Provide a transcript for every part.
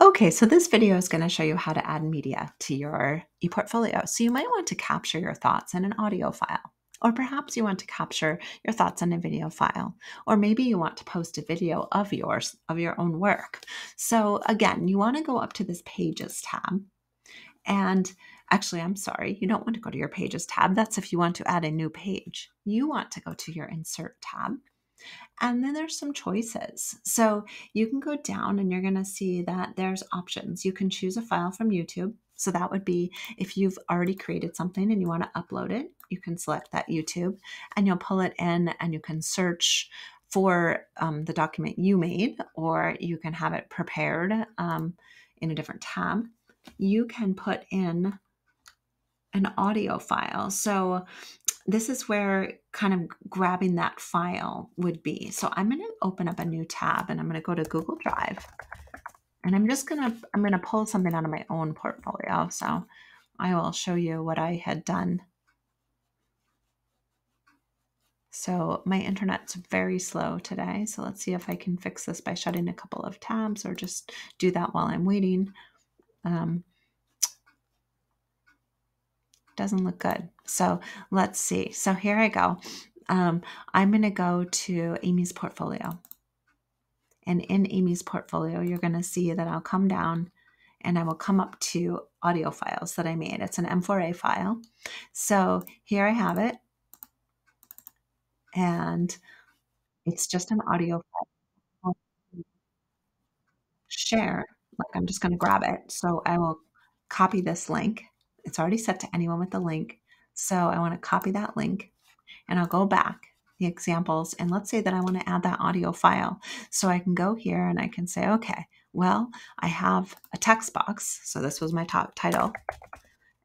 Okay, so this video is going to show you how to add media to your ePortfolio. So you might want to capture your thoughts in an audio file, or perhaps you want to capture your thoughts in a video file, or maybe you want to post a video of yours, of your own work. So again, you want to go up to this Pages tab, and actually, I'm sorry, you don't want to go to your Pages tab. That's if you want to add a new page. You want to go to your Insert tab, and then there's some choices. So you can go down and you're going to see that there's options. You can choose a file from YouTube. So that would be if you've already created something and you want to upload it, you can select that YouTube and you'll pull it in and you can search for um, the document you made, or you can have it prepared um, in a different tab. You can put in an audio file. So this is where kind of grabbing that file would be. So I'm going to open up a new tab and I'm going to go to Google Drive. And I'm just going to I'm going to pull something out of my own portfolio. So I will show you what I had done. So my internet's very slow today. So let's see if I can fix this by shutting a couple of tabs or just do that while I'm waiting. Um, doesn't look good. So let's see. So here I go. Um, I'm going to go to Amy's portfolio. And in Amy's portfolio, you're going to see that I'll come down and I will come up to audio files that I made. It's an M4A file. So here I have it. And it's just an audio file. Share, like I'm just going to grab it. So I will copy this link it's already set to anyone with the link. So I want to copy that link and I'll go back the examples and let's say that I want to add that audio file. So I can go here and I can say, okay, well, I have a text box. So this was my top title.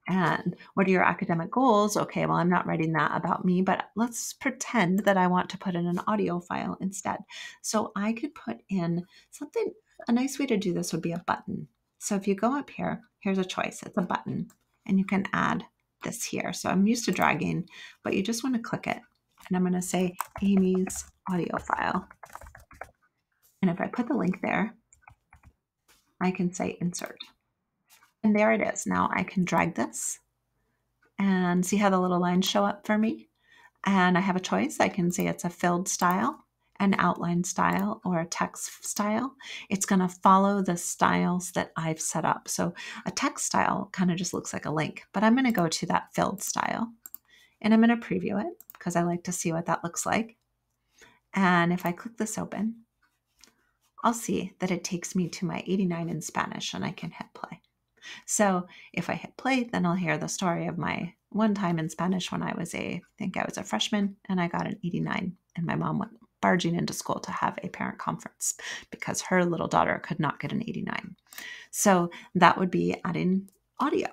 And what are your academic goals? Okay, well, I'm not writing that about me, but let's pretend that I want to put in an audio file instead. So I could put in something, a nice way to do this would be a button. So if you go up here, here's a choice, it's a button and you can add this here. So I'm used to dragging, but you just want to click it. And I'm going to say Amy's audio file. And if I put the link there, I can say insert. And there it is. Now I can drag this and see how the little lines show up for me. And I have a choice. I can say it's a filled style an outline style or a text style, it's going to follow the styles that I've set up. So a text style kind of just looks like a link, but I'm going to go to that filled style and I'm going to preview it because I like to see what that looks like. And if I click this open, I'll see that it takes me to my 89 in Spanish and I can hit play. So if I hit play, then I'll hear the story of my one time in Spanish when I was a, I think I was a freshman and I got an 89 and my mom went barging into school to have a parent conference because her little daughter could not get an 89. So that would be adding audio.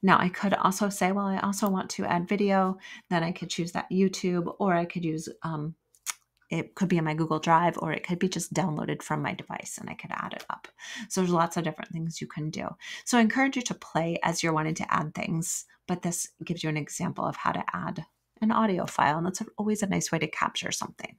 Now, I could also say, well, I also want to add video. Then I could choose that YouTube, or I could use um, it could be in my Google Drive, or it could be just downloaded from my device and I could add it up. So there's lots of different things you can do. So I encourage you to play as you're wanting to add things, but this gives you an example of how to add an audio file, and that's always a nice way to capture something.